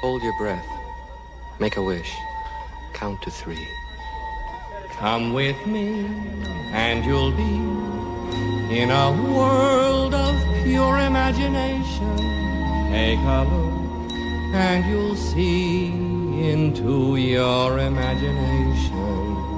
Hold your breath. Make a wish. Count to three. Come with me, and you'll be in a world of pure imagination. Take a look, and you'll see into your imagination.